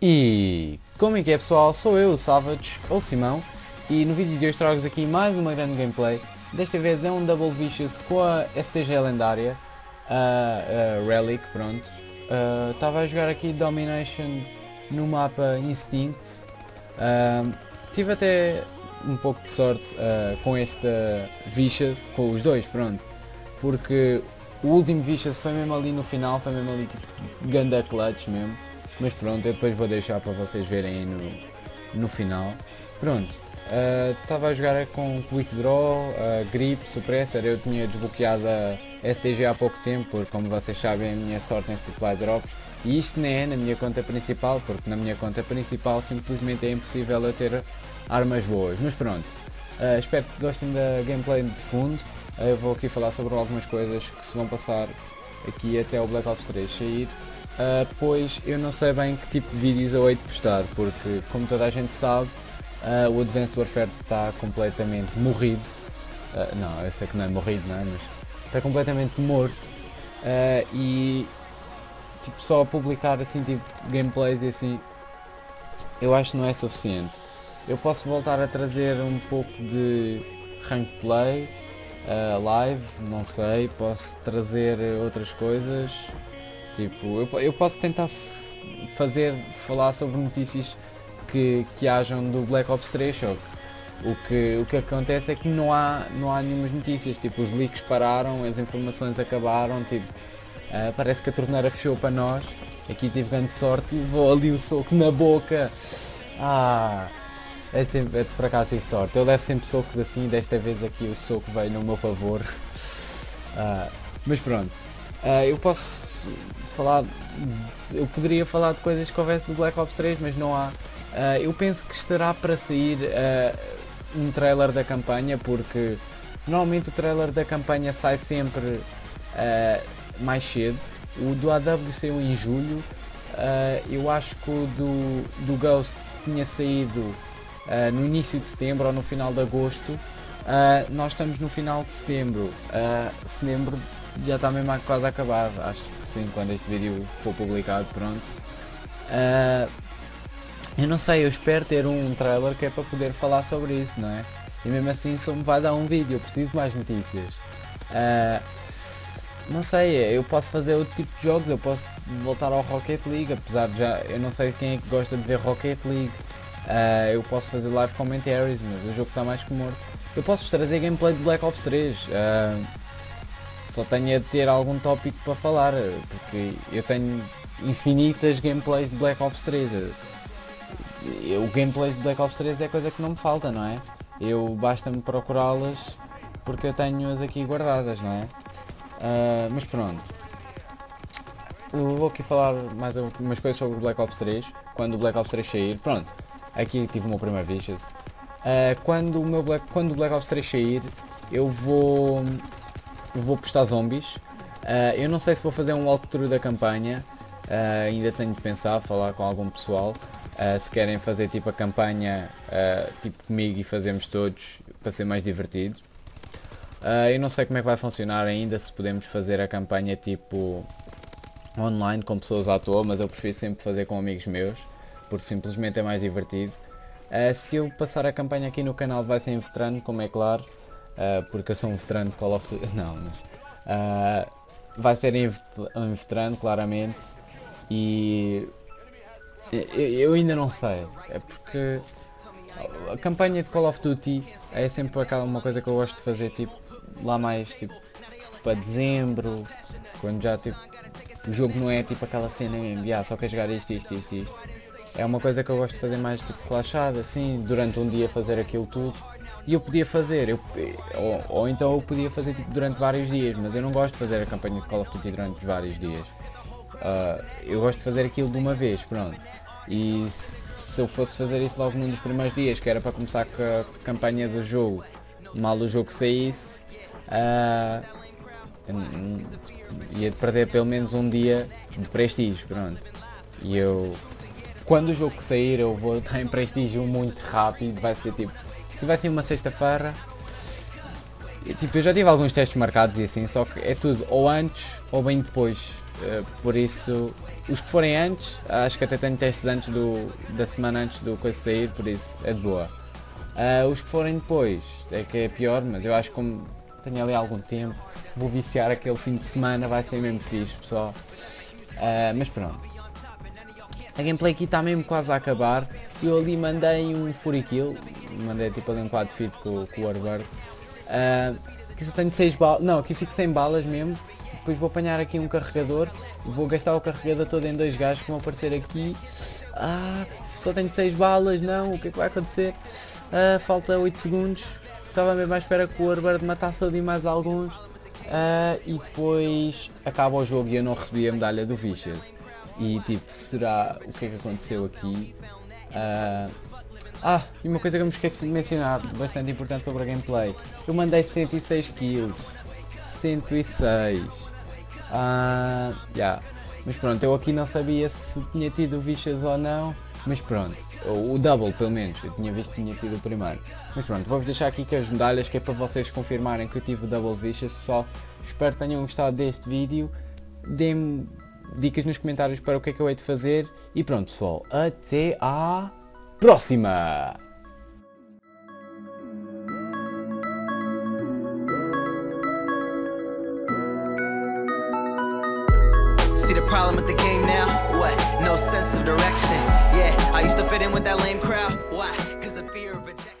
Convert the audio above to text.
E como é que é pessoal, sou eu, o Savage, ou Simão, e no vídeo de hoje trago-vos aqui mais uma grande gameplay. Desta vez é um Double Vicious com a STG lendária, a, Relic, pronto. Estava a jogar aqui Domination no mapa Instinct. Uh, tive até um pouco de sorte uh, com esta Vicious, com os dois, pronto. Porque o último Vicious foi mesmo ali no final, foi mesmo ali tipo ganda clutch mesmo. Mas pronto, eu depois vou deixar para vocês verem no, no final. Pronto, estava uh, a jogar com Quick Draw, uh, Grip, Suppressor, eu tinha desbloqueado a STG há pouco tempo, porque como vocês sabem a minha sorte em Supply Drops. E isto nem é na minha conta principal, porque na minha conta principal simplesmente é impossível eu ter armas boas. Mas pronto, uh, espero que gostem da gameplay de fundo. eu vou aqui falar sobre algumas coisas que se vão passar aqui até o Black Ops 3 sair. Pois eu não sei bem que tipo de vídeos eu hei de postar, porque como toda a gente sabe, uh, o Advanced Warfare está completamente morrido. Uh, não, eu sei que não é morrido, não é? Mas está completamente morto. e tipo, só publicar assim tipo gameplays e assim, eu acho que não é suficiente. Eu posso voltar a trazer um pouco de rank play, live, não sei, posso trazer outras coisas, Tipo, eu, eu posso tentar fazer, falar sobre notícias que, que hajam do Black Ops 3, só o que, o que acontece é que não há, não há nenhumas notícias, tipo, os leaks pararam, as informações acabaram, tipo, uh, parece que a torneira fechou para nós, aqui tive grande sorte, vou ali o soco na boca, ah, é sempre, é por acaso tive sorte, eu levo sempre socos assim, desta vez aqui o soco veio no meu favor, uh, mas pronto, uh, eu posso falar. Eu poderia falar de coisas que houvesse do Black Ops 3, mas não há. Uh, eu penso que estará para sair uh, um trailer da campanha, porque normalmente o trailer da campanha sai sempre uh, mais cedo. O do AW saiu em julho. eu acho que o do, do Ghost tinha saído no início de setembro ou no final de agosto. nós estamos no final de setembro. setembro já está mesmo quase a acabar, acho sim, quando este vídeo for publicado, pronto. Eu não sei, eu espero ter um trailer que é para poder falar sobre isso, não é? E mesmo assim só me vai dar um vídeo, eu preciso de mais notícias. Uh, não sei, eu posso fazer outro tipo de jogos, eu posso voltar ao Rocket League, apesar de já, eu não sei quem é que gosta de ver Rocket League. Uh, eu posso fazer live commentaries, mas o jogo está mais que morto. Eu posso trazer gameplay de Black Ops 3. Uh, só tenho a ter algum tópico para falar, porque eu tenho infinitas gameplays de Black Ops 3. O gameplay de Black Ops 3 é coisa que não me falta, não é? Eu basta-me procurá-las porque eu tenho-as aqui guardadas, não é? Uh, mas pronto. Eu vou aqui falar mais umas coisas sobre o Black Ops 3, quando o Black Ops 3 sair. Pronto, aqui tive o meu primeiro Vicious. Uh, quando, o meu Black, quando o Black Ops 3 sair, eu vou vou postar zombies. Uh, eu não sei se vou fazer um walkthrough da campanha, ainda tenho de pensar, falar com algum pessoal. Uh, se querem fazer tipo a campanha tipo comigo e fazemos todos para ser mais divertido. eu não sei como é que vai funcionar ainda, se podemos fazer a campanha tipo online com pessoas à toa, mas eu prefiro sempre fazer com amigos meus, porque simplesmente é mais divertido. se eu passar a campanha aqui no canal vai ser em veterano, como é claro uh, porque eu sou um veterano de Call of Duty. Não, mas uh, vai ser em veterano, claramente. E eu, ainda não sei. É porque a campanha de Call of Duty é sempre aquela uma coisa que eu gosto de fazer tipo lá mais tipo para dezembro, quando já tipo o jogo não é tipo aquela cena em ah, só quer jogar isto, isto, isto, isto. É uma coisa que eu gosto de fazer mais tipo relaxada, assim, durante um dia fazer aquilo tudo. E eu podia fazer, eu, ou, ou, então eu podia fazer tipo, durante vários dias, mas eu não gosto de fazer a campanha de Call of Duty durante vários dias. Uh, eu gosto de fazer aquilo de uma vez, pronto. E se eu fosse fazer isso logo num dos primeiros dias, que era para começar com a campanha do jogo, mal o jogo saísse, uh, ia perder pelo menos um dia de prestígio, pronto. E eu, quando o jogo sair, eu vou estar em prestígio muito rápido, vai ser tipo se tivesse uma sexta-feira, tipo, eu já tive alguns testes marcados e assim, só que é tudo ou antes ou bem depois. Uh, por isso, os que forem antes, acho que até tenho testes antes do, da semana antes do coisa sair, por isso é de boa. Uh, os que forem depois, é que é pior, mas eu acho que como tenho ali algum tempo, vou viciar aquele fim de semana, vai ser mesmo fixe, pessoal. Uh, mas pronto. A gameplay aqui está mesmo quase a acabar. Eu ali mandei um Furikill, mandei tipo ali um quadro feed com, com o Warbird. Uh, aqui só tenho 6 balas, não, aqui fico sem balas mesmo. Depois vou apanhar aqui um carregador, vou gastar o carregador todo em dois gajos que vão aparecer aqui. Ah, só tenho 6 balas, não, o que é que vai acontecer? Uh, falta 8 segundos, estava mesmo à espera que o Warbird matasse ali mais alguns. Uh, e depois acaba o jogo e eu não recebi a medalha do Vicious. E tipo, será o que é que aconteceu aqui? Uh, ah, e uma coisa que eu me esqueci de mencionar, bastante importante sobre a gameplay. Eu mandei 106 kills. 106. Ah, yeah. Mas pronto, eu aqui não sabia se tinha tido Vicious ou não. Mas pronto, o double pelo menos, eu tinha visto que tinha tido o primeiro. Mas pronto, vou-vos deixar aqui com as medalhas que é para vocês confirmarem que eu tive o double vicious, pessoal. Espero que tenham gostado deste vídeo. Deem-me dicas nos comentários para o que é que eu hei de fazer. E pronto pessoal, até à próxima! See the problem with the game now? What? No sense of direction. Yeah, I used to fit in with that lame crowd. Why? Cause of fear of rejection.